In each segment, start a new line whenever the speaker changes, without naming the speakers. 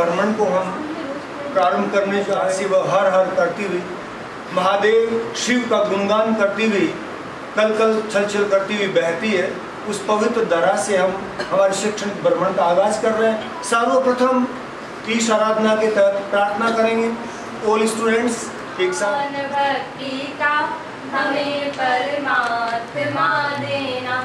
भ्रमण को हम प्रारंभ करने जा रहे हर हर करती हुई, महादेव शिव का गुणगान करती हुई, कल कल छल छल करती हुई बहती है। उस पवित्र दरा से हम हमारे शैक्षणिक भ्रमण का आगाज़ कर रहे हैं। सर्वप्रथम तीस आराधना के तहत प्रार्थना करेंगे। ऑल स्टूडेंट्स एक साथ।
हमें परमात्मा देना।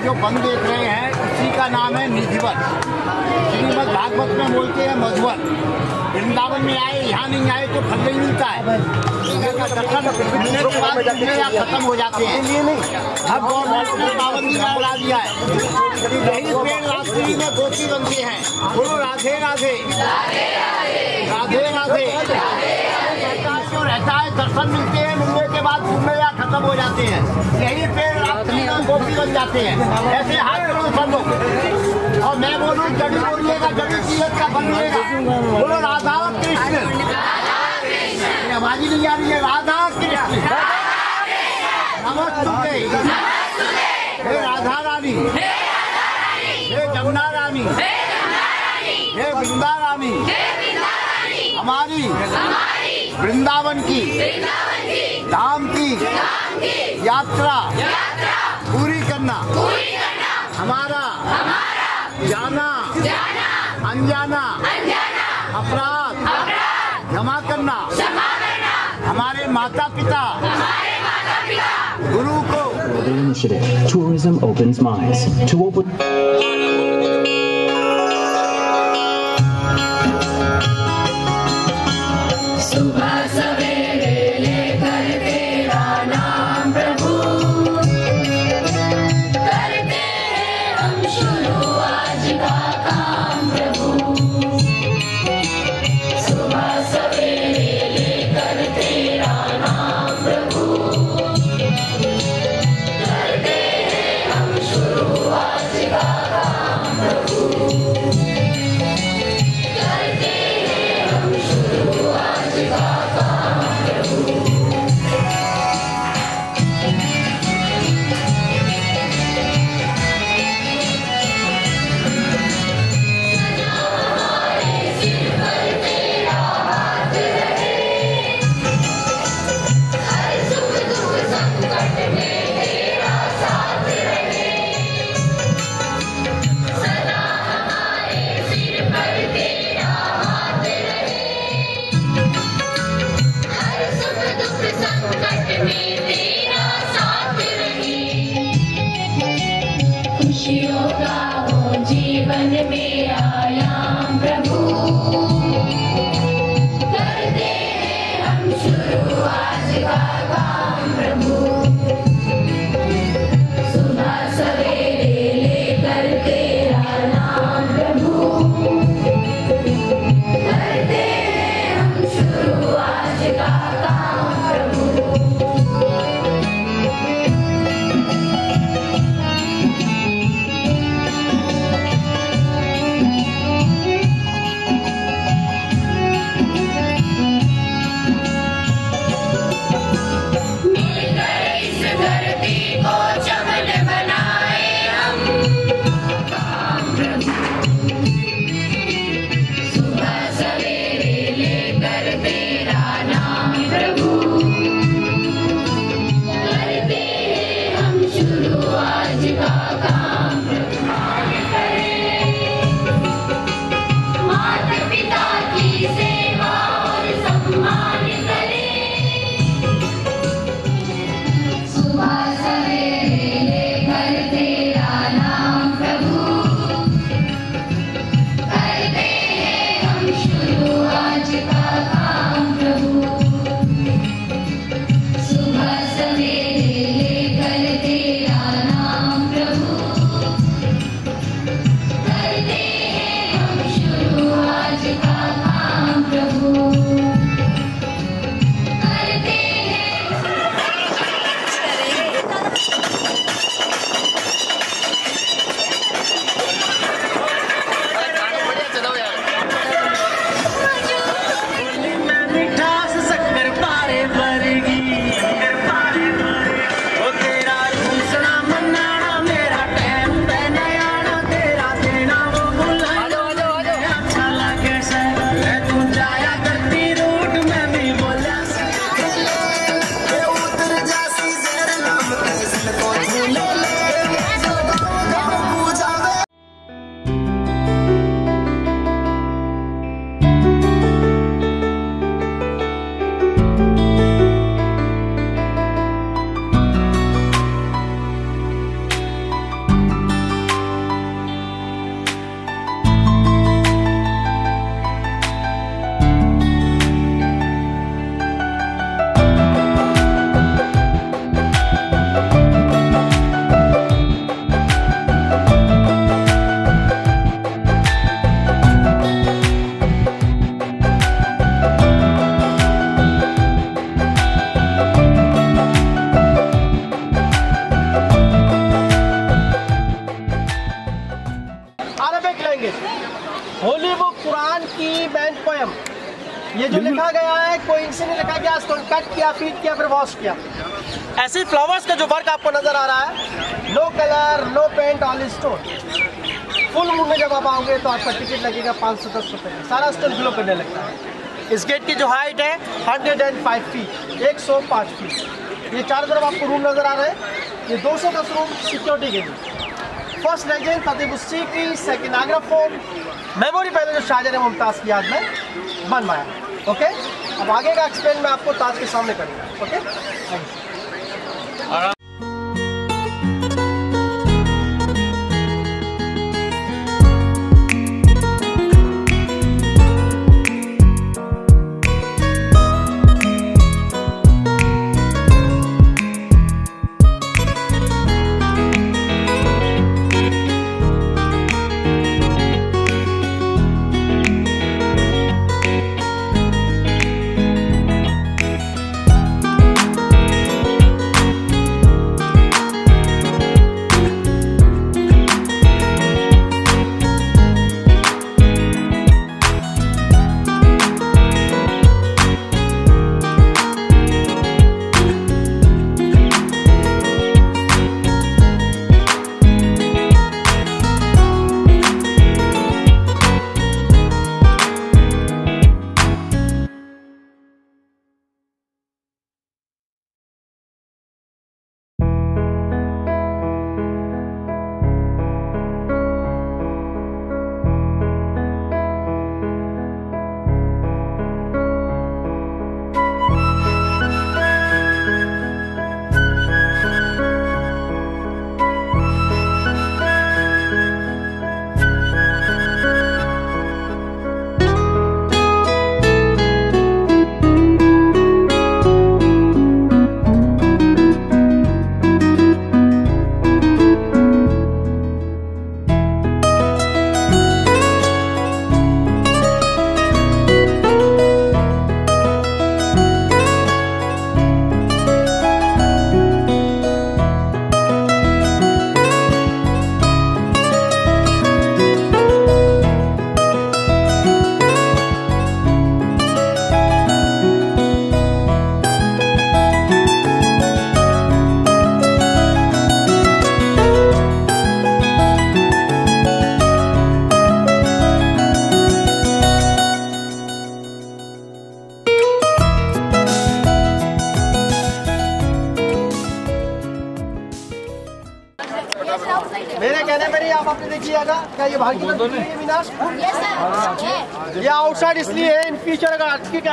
जो बन देख रहे हैं इसी का नाम है निधिवन श्रीमद भागवत में बोलते हैं मधुवन वृंदावन में आए, यहाँ नहीं आए तो फल नहीं मिलता है। खत्म हो जाते हैं। हर गवर्नमेंट ने पाबंदी लगा दिया है। यही पेड़ रात्रि में गोपी बनते हैं। बोलो, राधे राधे। राधे राधे। जो रहता है, दर्शन मिलते हैं, मिलने के बाद दुनिया खत्म हो जाते हैं। यही पेड़ रात्रि गोपी बन जाते हैं। ऐसे हाथ जोड़ो, सब लोग। और मैं बोलूँ, जड़ी बोलिएगा जड़ी सीरत का बन मिलेगा बोलो, राधा कृष्ण। ये आवाज़ नहीं आ रही है। राधा कृष्ण। नमस्ते। हे राधा रानी। हे जमुना रानी। हे वृंदा रानी। हमारी। वृंदावन की धाम की यात्रा पूरी करना। हमारा जाना अनजाना अपराध क्षमा करना। हमारे माता पिता गुरु को
Tourism Opens Minds. To open.
इसको कट किया फीट किया, फिर वॉश किया। ऐसे फ्लावर्स का जो वर्क आपको नज़र आ रहा है no colour no paint all stone full moon में जब आप आओगे तो आपका टिकट लगेगा पाँच सौ, दस रुपये सारा स्टोन ग्लो करने लगता है। इस गेट की जो हाइट है हंड्रेड एंड फाइव फीट एक सौ पाँच फीट ये चारों तरफ़ आपको रूम नज़र आ रहे हैं। ये दो सौ दस रूम सिक्योरिटी के लिए। फ़र्स्ट लेजेंड फतेह की सेकेंड आगरा फोर्ट मेमोरी पहले जो शाहजहां मुमताज़ की याद में बनवाया ओके अब आगे का एक्सप्लेन मैं आपको ताज के सामने करूँगा ओके? थैंक यू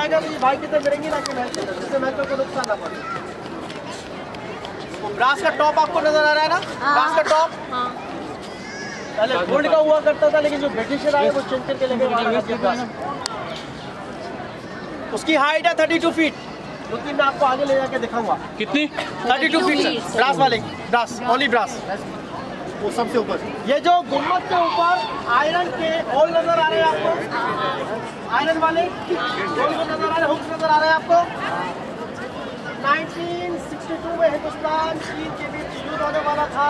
की कहेगा तो ये भाई की तो गिरेंगी ना कि जिससे महल को नुकसान ना। पड़े ग्रास का टॉप आपको नज़र आ रहा है ना? ग्रास का टॉप
हाँ।
पहले गोल्ड का हुआ करता था लेकिन जो ब्रिटिशर आए वो चेंज करके लेके उसकी हाइट है थर्टी टू फीट जो कि मैं आपको आगे ले जाके दिखाऊँगा।
कितनी?
थर्टी टू फीट ब्रास वाले ब्रास ओनली ब्रास वो सबसे ऊपर। ये जो गुंबद के ऊपर आयरन के होल नज़र आ रहे हैं आपको। आयरन वाले होल नज़र आ रहे हैं नज़र आ रहे हैं आपको। 1962 में हिंदुस्तान चीन के बीच युद्ध होने वाला था।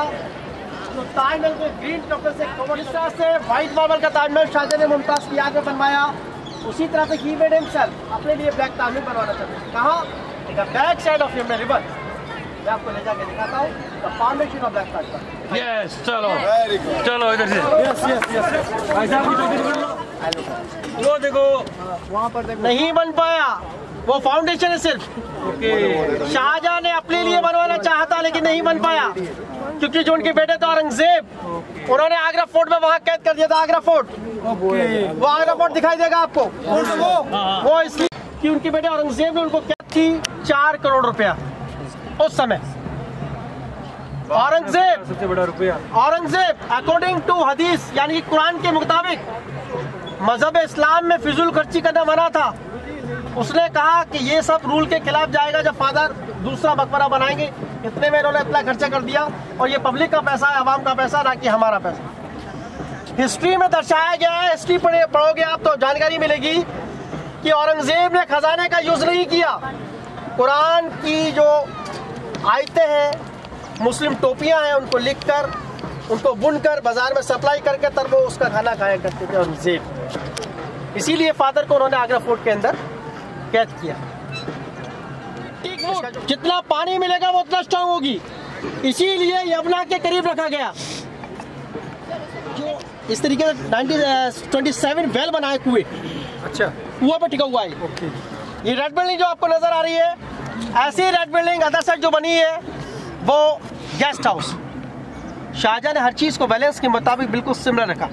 तो ताजमहल को ग्रीन कपड़े से कवर से व्हाइट मार्बल का ताजमहल शाहजहां ने मुमताज़ की याद में बनवाया। उसी तरह से ही मेड अपने लिए ब्लैक ताजमहल बनवाना चाहते कहाँ? Back side of Yamuna river मैं आपको ले जाके दिखाता हूँ the foundation of black Taj Mahal
yes चलो। चलो इधर से। वो देखो।
वहाँ पर देखो। नहीं बन पाया। वो फाउंडेशन है सिर्फ़। शाहजहां ने अपने लिए बनवाना चाहा था लेकिन नहीं बन पाया। क्योंकि जो उनके बेटे थे औरंगज़ेब उन्होंने आगरा फोर्ट में वहाँ कैद कर दिया था आगरा फोर्ट। वो आगरा फोर्ट दिखाई देगा आपको। वो वो इसलिए कि उनके बेटे औरंगज़ेब ने उनको कैद थी चार करोड़ रुपया। उस समय। औरंगज़ेब
सबसे बड़ा रुपया।
औरंगज़ेब अकॉर्डिंग टू हदीस यानी कुरान के मुताबिक मज़हब इस्लाम में फिजूल खर्ची करना मना था। उसने कहा कि ये सब रूल के खिलाफ जाएगा जब फादर दूसरा मकबरा बनाएँगे। इतने में इन्होंने इतना खर्चा कर दिया और ये पब्लिक का पैसा है आवाम का पैसा ना कि हमारा पैसा। हिस्ट्री में दर्शाया गया है हिस्ट्री पढ़े पढ़ोगे आप तो जानकारी मिलेगी कि औरंगज़ेब ने खजाने का यूज़ नहीं किया। कुरान की जो आयतें हैं मुस्लिम टोपियाँ हैं उनको लिखकर उनको बुनकर बाज़ार में सप्लाई करके तब वो उसका खाना खाया करते थे औरंगज़ेब इसीलिए फादर को उन्होंने आगरा फोर्ट के अंदर कैद किया। जितना पानी मिलेगा वो उतना स्ट्रांग होगी। इसीलिए यमुना के करीब रखा गया। इस तरीके से नाइनटीन ट्वेंटी सेवन वेल बनाए कुएँ
अच्छा।
कुआ पर टिका हुआ है। ये रेड बिल्डिंग जो आपको नज़र आ रही है ऐसी रेड बिल्डिंग अदर साइड जो बनी है, वो गेस्ट हाउस शाहजहाँ ने हर चीज़ को बैलेंस के मुताबिक बिल्कुल सिमिलर रखा।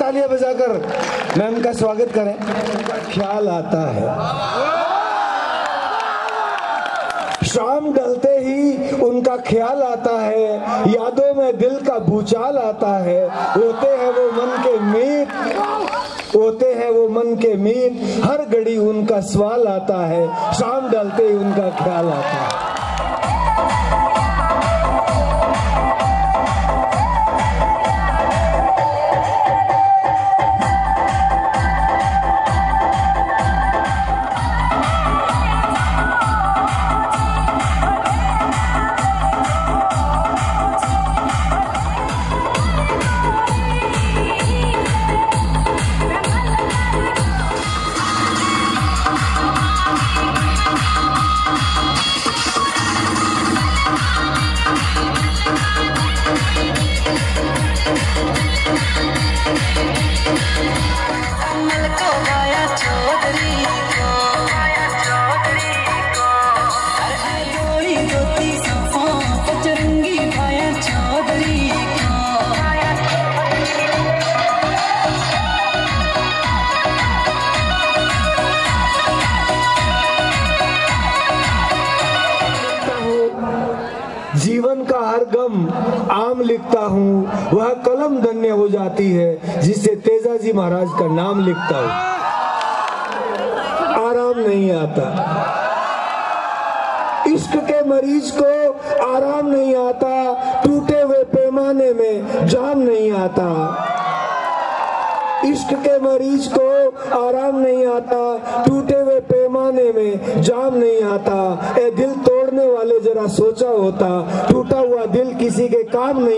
तालियाँ बजाकर मैम का स्वागत करें। ख्याल आता है। शाम ढलते ही उनका ख्याल आता है। यादों में दिल का भूचाल आता है। होते हैं वो मन के मीत। होते हैं वो मन के मीत। हर घड़ी उनका सवाल आता है। शाम ढलते ही उनका ख्याल आता है।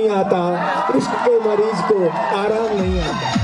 नहीं आता इश्क के मरीज़ को आराम नहीं आता।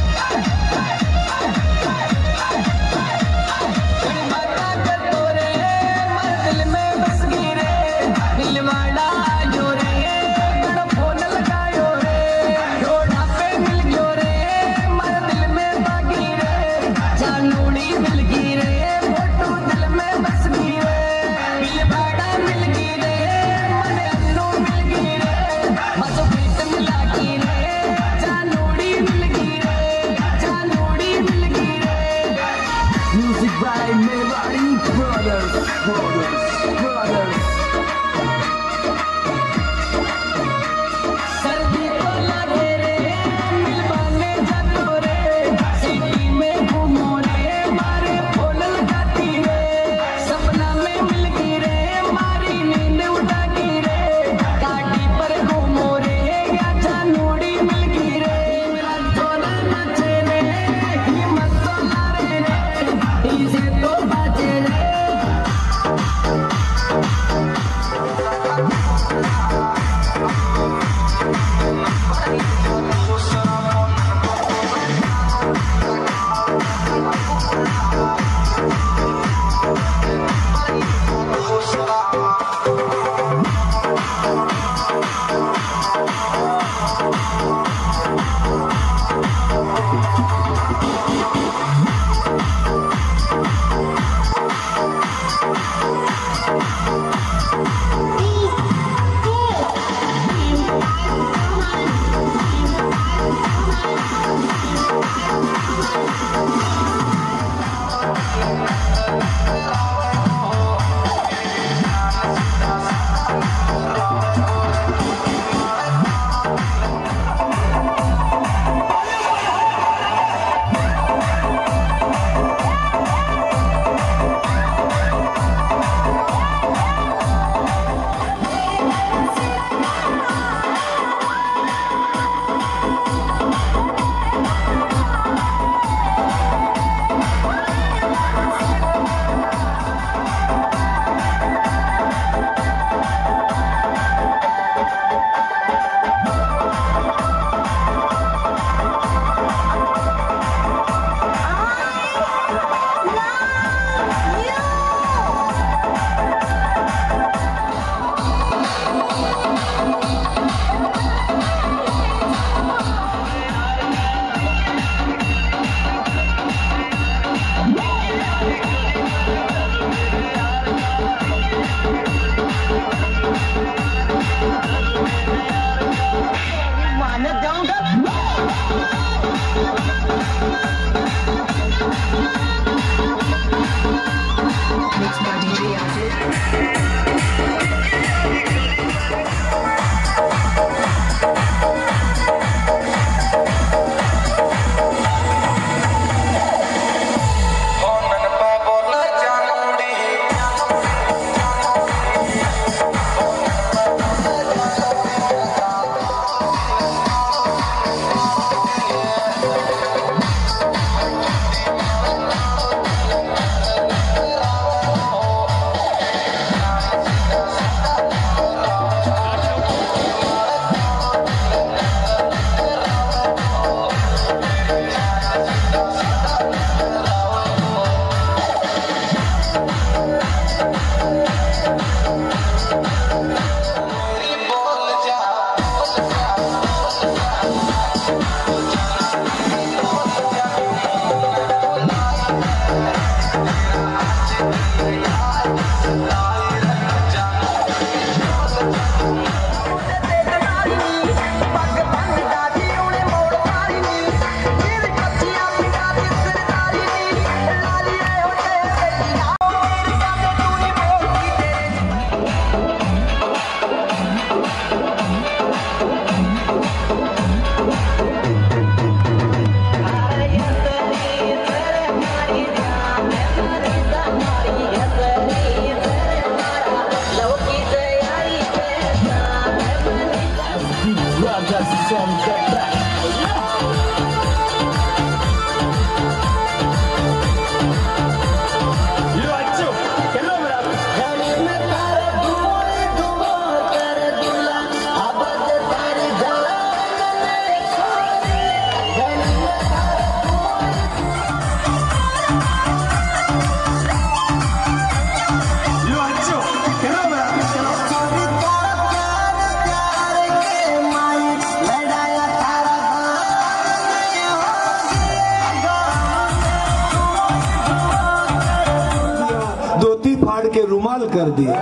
के
रुमाल कर दिए।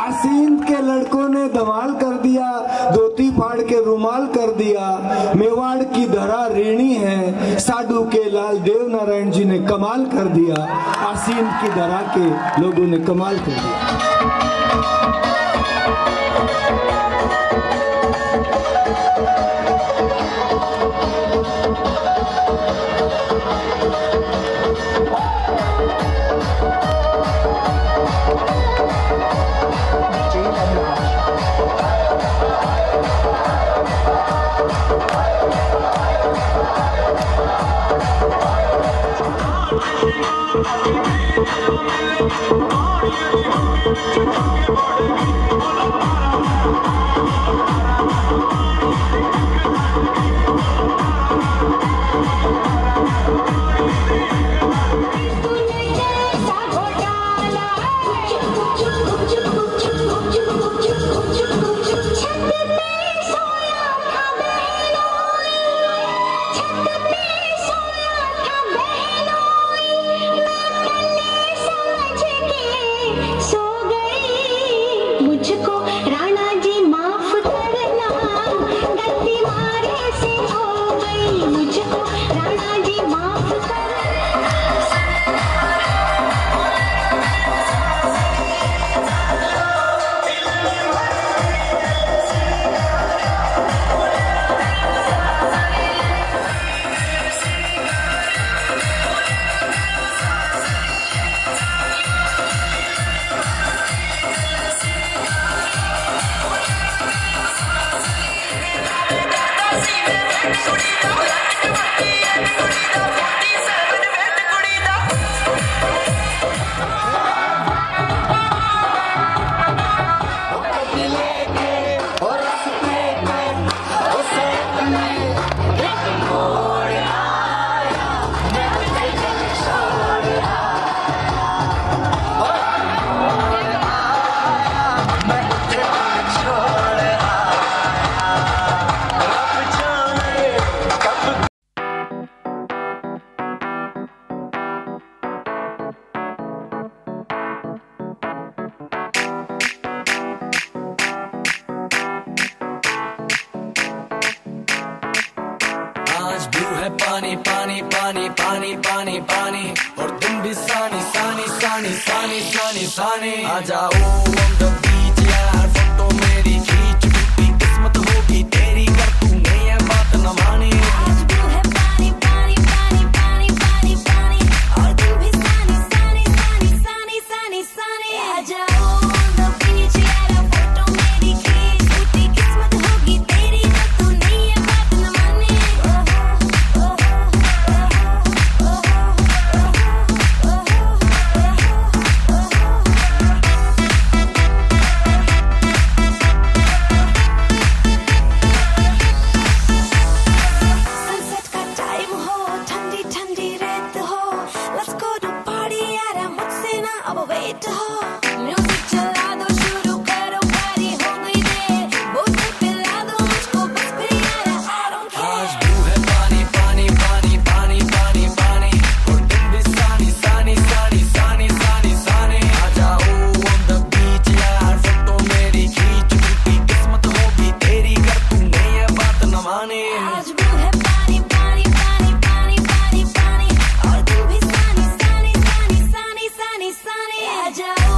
आसीन के लड़कों ने धमाल कर दिया, धोती फाड़ के रुमाल कर दिया। मेवाड़ की धरा रेणी है, साधु के लाल देव नारायण जी ने कमाल कर दिया। आसीन की धरा के लोगों ने कमाल कर दिया।
Thank you. मैं पानी पानी पानी पानी पानी पानी। और तुम भी सानी सानी सानी सानी सानी सानी आ जाओ
down.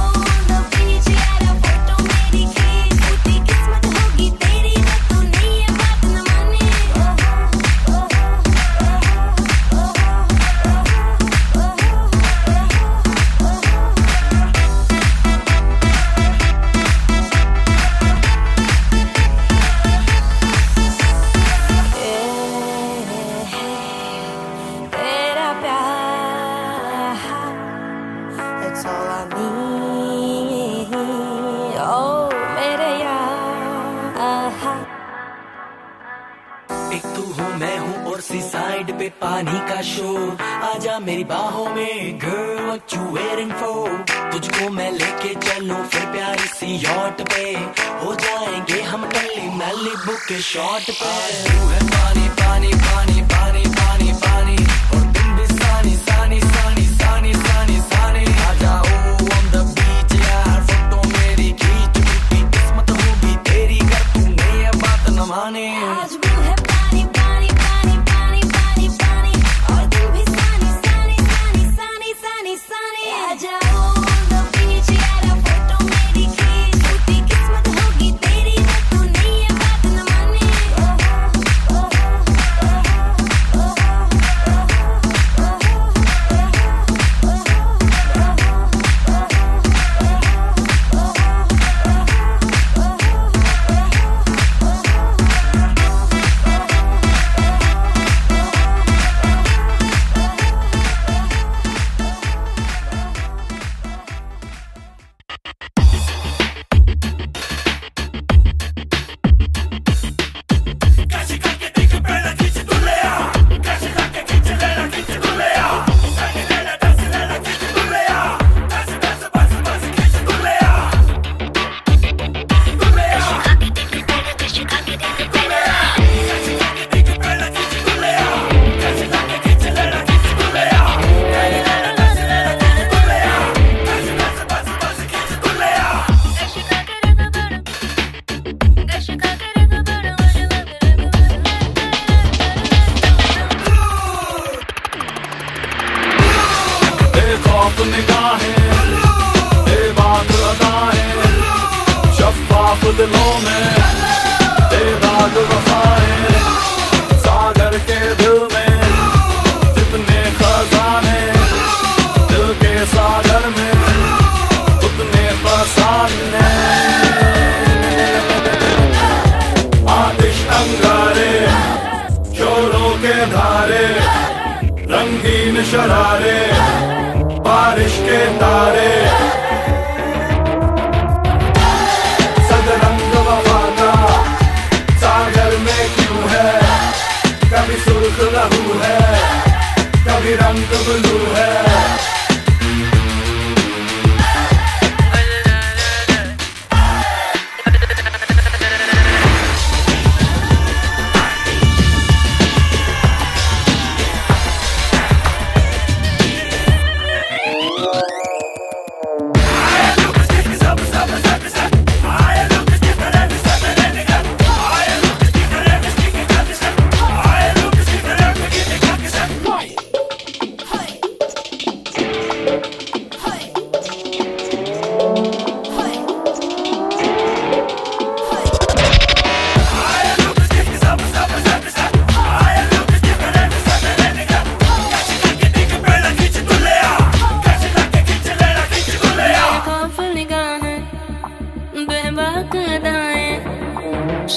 बाकदाएँ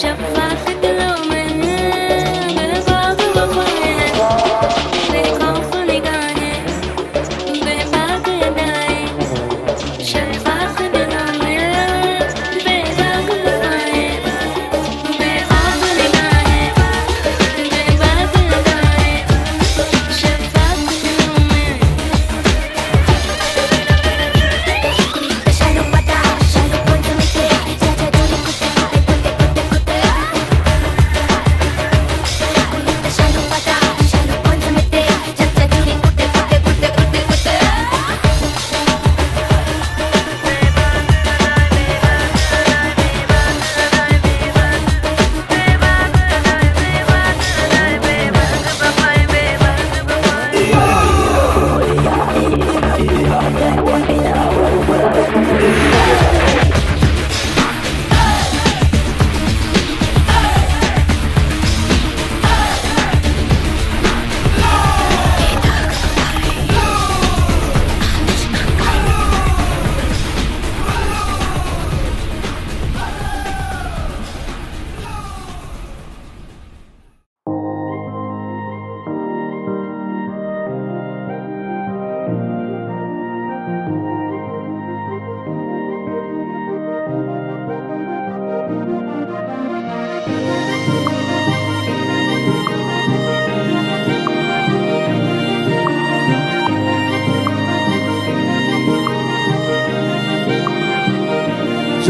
शफाकत लो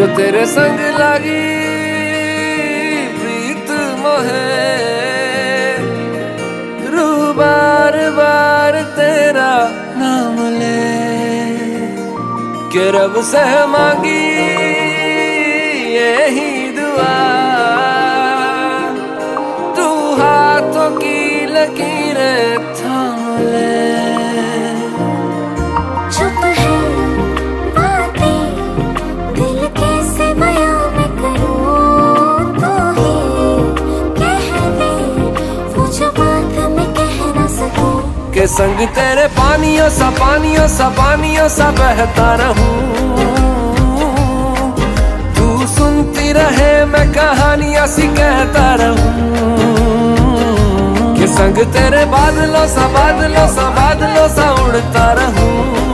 तेरे
संग लागी प्रीत मोहे। रू बार बार तेरा नाम ले। के रब से मांगी, यही संग तेरे पानियों सा पानियों सा पानियों सा बहता रहूँ। तू सुनती रहे, मैं कहानियाँ सी कहता रहूँ। के संग तेरे बादलों सा बादलों सा बादलों सा उड़ता रहूँ।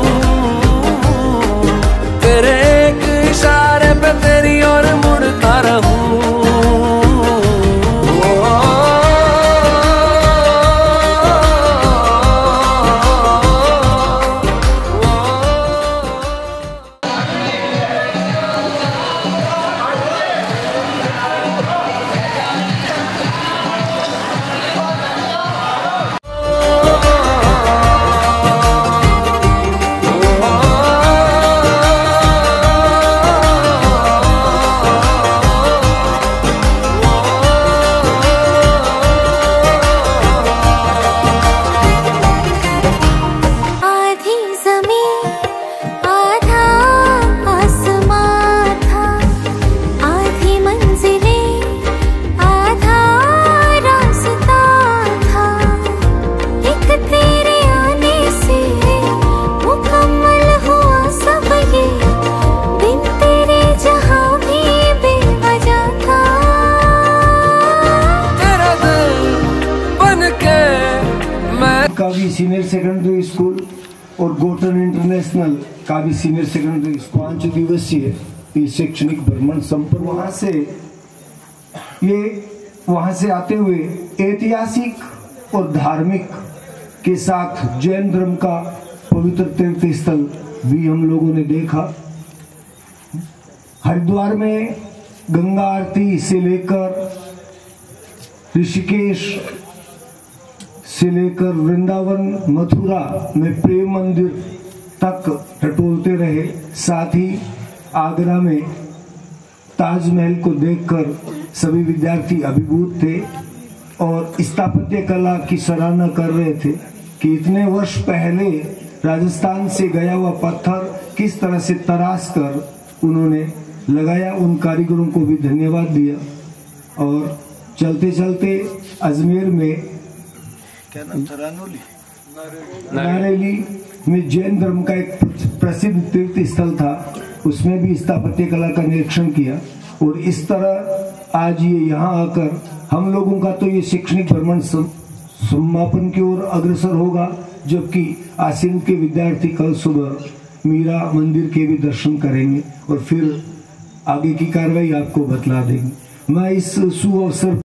ये वहाँ से आते हुए ऐतिहासिक और धार्मिक के साथ जैन धर्म का पवित्र तीर्थ स्थल भी हम लोगों ने देखा। हरिद्वार में गंगा आरती से लेकर ऋषिकेश से लेकर वृंदावन, मथुरा में प्रेम मंदिर तक टटोलते रहे। साथ ही आगरा में ताजमहल को देखकर सभी विद्यार्थी अभिभूत थे और स्थापत्य कला की सराहना कर रहे थे कि इतने वर्ष पहले राजस्थान से गया हुआ पत्थर किस तरह से तराश कर उन्होंने लगाया उन कारीगरों को भी धन्यवाद दिया। और चलते चलते अजमेर में
क्या नाम था?
नारेली में जैन धर्म का एक प्रसिद्ध तीर्थ स्थल था। उसमें भी स्थापत्य कला का निरीक्षण किया और इस तरह आज ये यहाँ आकर हम लोगों का तो ये शैक्षणिक भ्रमण समापन की ओर अग्रसर होगा, जबकि आसिम के विद्यार्थी कल सुबह मीरा मंदिर के भी दर्शन करेंगे और फिर आगे की कार्रवाई आपको बतला देंगे। मैं इस शुभ अवसर